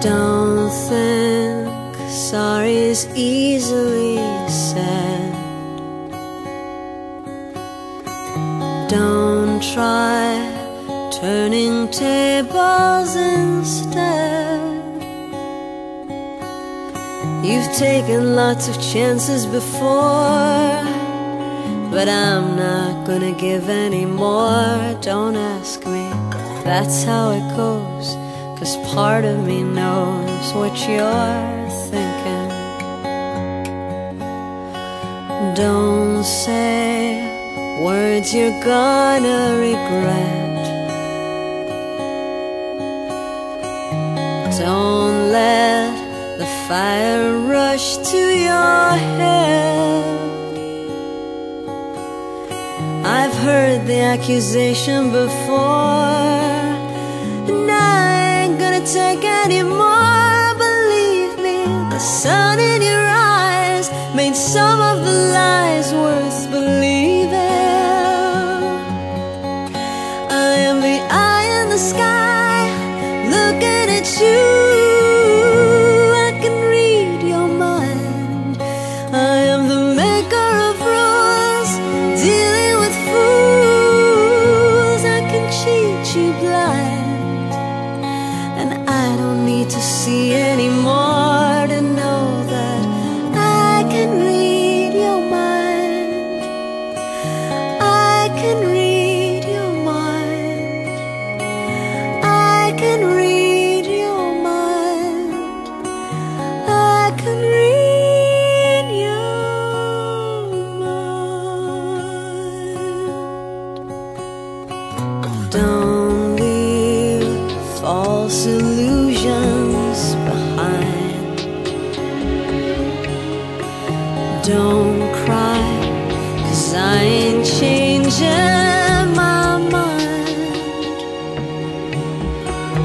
Don't think sorry is easily said. Don't try turning tables instead. You've taken lots of chances before, but I'm not gonna give any more. Don't ask me, that's how it goes. Cause part of me knows what you're thinking. Don't say words you're gonna regret. Don't let the fire rush to your head. I've heard the accusation before, take any more. Believe me, the sun in your eyes made some of the lies worth believing. I am the eye in the sky, looking at you. And I don't need to see anymore changing my mind.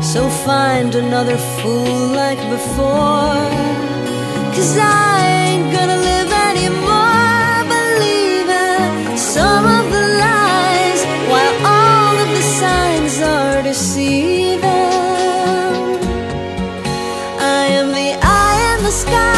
So find another fool like before. Cause I ain't gonna live anymore believing some of the lies while all of the signs are deceiving. I am the eye in the sky.